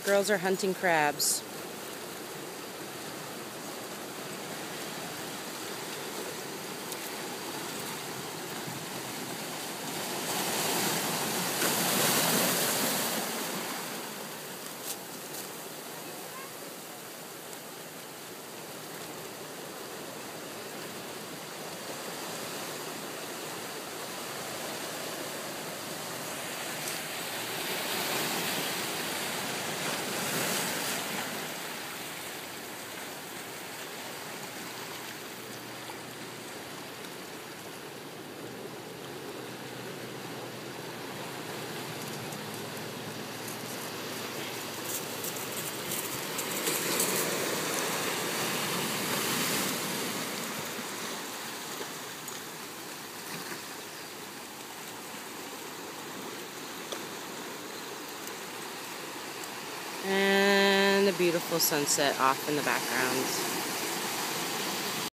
girls are hunting crabs. And a beautiful sunset off in the background.